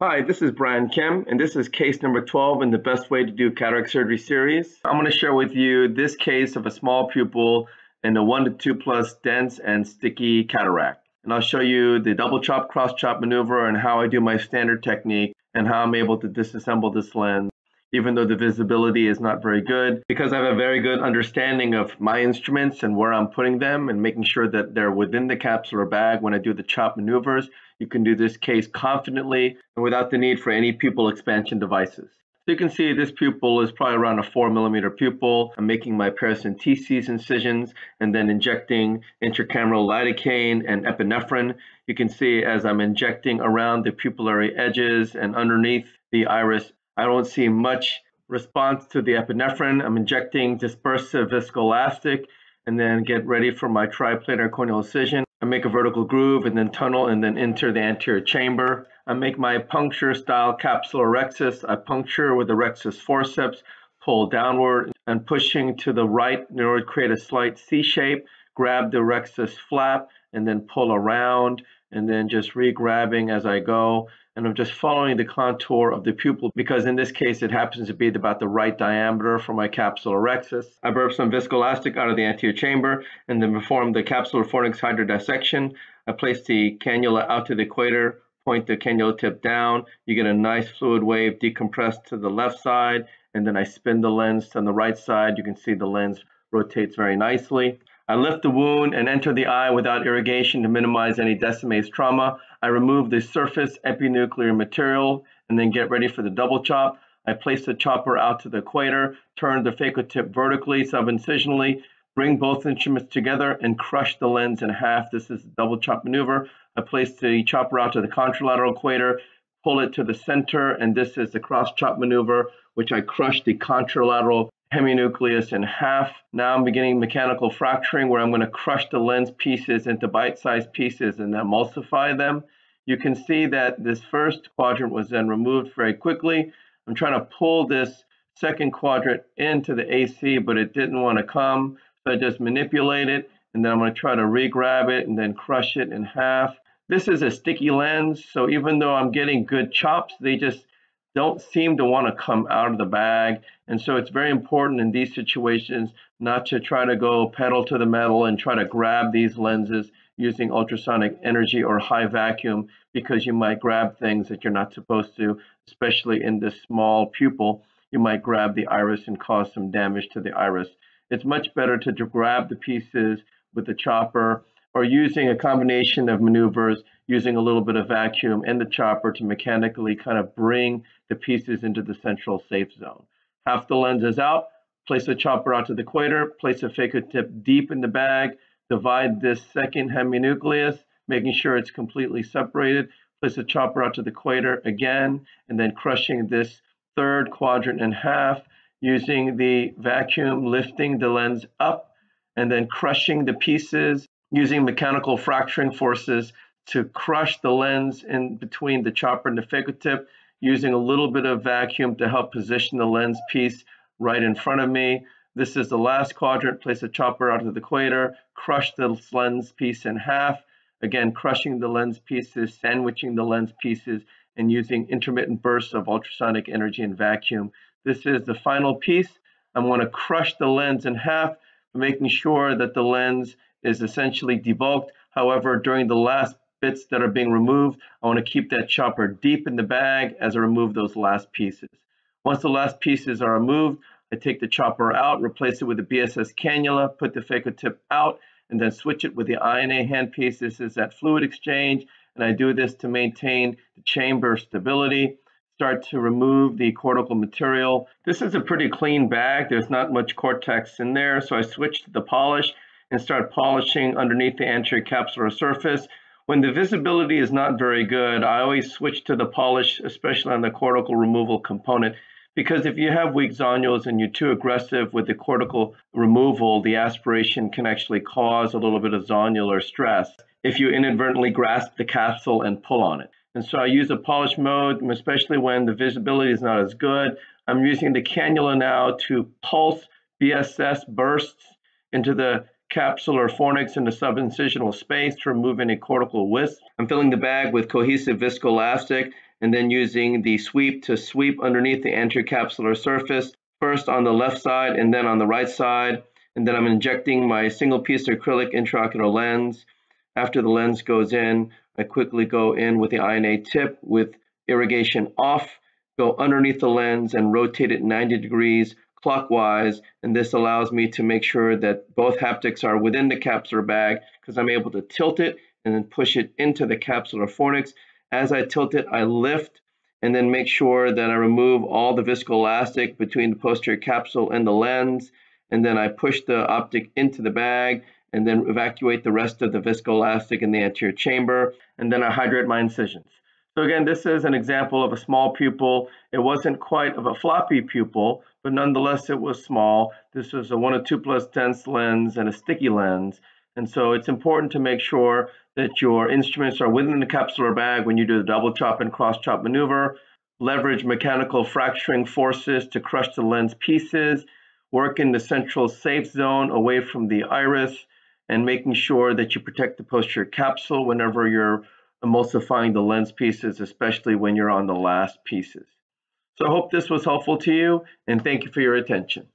Hi, this is Brian Kim, and this is case number 12 in the Best Way to Do Cataract Surgery series. I'm going to share with you this case of a small pupil and a 1 to 2 plus dense and sticky cataract. And I'll show you the double chop, cross chop maneuver and how I do my standard technique and how I'm able to disassemble this lens even though the visibility is not very good, because I have a very good understanding of my instruments and where I'm putting them and making sure that they're within the capsular bag when I do the chop maneuvers. You can do this case confidently and without the need for any pupil expansion devices. So you can see this pupil is probably around a four millimeter pupil. I'm making my paracenteses incisions and then injecting intracameral lidocaine and epinephrine. You can see as I'm injecting around the pupillary edges and underneath the iris I don't see much response to the epinephrine. I'm injecting dispersive viscoelastic and then get ready for my triplanar corneal incision. I make a vertical groove and then tunnel and then enter the anterior chamber. I make my puncture style capsular rhexis. I puncture with the rhexis forceps, pull downward and pushing to the right in order to create a slight C shape, grab the rhexis flap and then pull around and then just re-grabbing as I go and I'm just following the contour of the pupil because in this case it happens to be about the right diameter for my capsular rhexis. I burp some viscoelastic out of the anterior chamber and then perform the capsular fornix hydrodissection. I place the cannula out to the equator, point the cannula tip down. You get a nice fluid wave decompressed to the left side and then I spin the lens to the right side. You can see the lens rotates very nicely. I lift the wound and enter the eye without irrigation to minimize any Descemet's trauma. I remove the surface epinuclear material and then get ready for the double chop. I place the chopper out to the equator, turn the phaco tip vertically, subincisionally, bring both instruments together and crush the lens in half. This is a double chop maneuver. I place the chopper out to the contralateral equator, pull it to the center, and this is the cross chop maneuver, which I crushed the contralateral heminucleus in half. Now I'm beginning mechanical fracturing where I'm going to crush the lens pieces into bite-sized pieces and emulsify them. You can see that this first quadrant was then removed very quickly. I'm trying to pull this second quadrant into the AC, but it didn't want to come. So I just manipulate it, and then I'm going to try to re-grab it and then crush it in half. This is a sticky lens, so even though I'm getting good chops, they just don't seem to want to come out of the bag. And so it's very important in these situations not to try to go pedal to the metal and try to grab these lenses using ultrasonic energy or high vacuum because you might grab things that you're not supposed to, especially in this small pupil. You might grab the iris and cause some damage to the iris. It's much better to grab the pieces with the chopper or using a combination of maneuvers, using a little bit of vacuum and the chopper to mechanically kind of bring the pieces into the central safe zone. Half the lens is out, place the chopper out to the equator, place a phaco tip deep in the bag, divide this second heminucleus, making sure it's completely separated, place the chopper out to the equator again, and then crushing this third quadrant in half using the vacuum, lifting the lens up, and then crushing the pieces using mechanical fracturing forces to crush the lens in between the chopper and the phaco tip, using a little bit of vacuum to help position the lens piece right in front of me. This is the last quadrant, place a chopper out of the equator, crush the lens piece in half, again, crushing the lens pieces, sandwiching the lens pieces, and using intermittent bursts of ultrasonic energy and vacuum. This is the final piece. I'm going to crush the lens in half, making sure that the lens is essentially debulked. However, during the last bits that are being removed, I want to keep that chopper deep in the bag as I remove those last pieces. Once the last pieces are removed, I take the chopper out, replace it with a BSS cannula, put the phaco tip out, and then switch it with the I/A handpiece. This is that fluid exchange, and I do this to maintain the chamber stability. Start to remove the cortical material. This is a pretty clean bag. There's not much cortex in there, so I switch to the polish and start polishing underneath the anterior capsular surface. When the visibility is not very good, I always switch to the polish, especially on the cortical removal component, because if you have weak zonules and you're too aggressive with the cortical removal, the aspiration can actually cause a little bit of zonular stress if you inadvertently grasp the capsule and pull on it. And so I use a polish mode, especially when the visibility is not as good. I'm using the cannula now to pulse BSS bursts into the capsular fornix in the subincisional space to remove any cortical wisp. I'm filling the bag with cohesive viscoelastic and then using the sweep to sweep underneath the anterior capsular surface, first on the left side and then on the right side. And then I'm injecting my single piece acrylic intraocular lens. After the lens goes in, I quickly go in with the I/A tip with irrigation off, go underneath the lens and rotate it 90 degrees clockwise. And this allows me to make sure that both haptics are within the capsular bag because I'm able to tilt it and then push it into the capsular fornix. As I tilt it, I lift and then make sure that I remove all the viscoelastic between the posterior capsule and the lens. And then I push the optic into the bag and then evacuate the rest of the viscoelastic in the anterior chamber. And then I hydrate my incisions. So again, this is an example of a small pupil. It wasn't quite of a floppy pupil, but nonetheless it was small. This was a 1 to 2 plus dense lens and a sticky lens. And so it's important to make sure that your instruments are within the capsular bag when you do the double chop and cross chop maneuver. Leverage mechanical fracturing forces to crush the lens pieces. Work in the central safe zone away from the iris and making sure that you protect the posterior capsule whenever you're emulsifying the lens pieces, especially when you're on the last pieces. So I hope this was helpful to you and thank you for your attention.